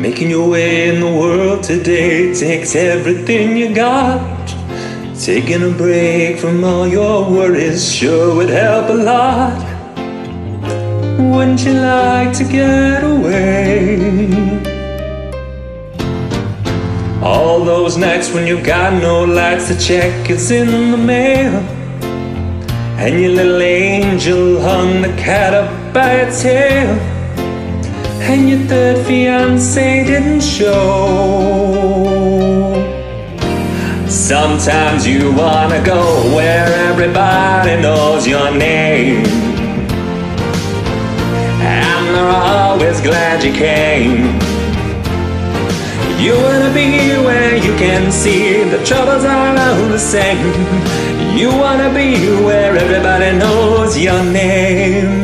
Making your way in the world today takes everything you got. Taking a break from all your worries sure would help a lot. Wouldn't you like to get away? All those nights when you've got no lights to check, it's in the mail. And your little angel hung the cat up by its tail. And your third fiance didn't show. Sometimes you wanna go where everybody knows your name. And they're always glad you came. You wanna be where you can see the troubles are all the same. You wanna be where everybody knows your name.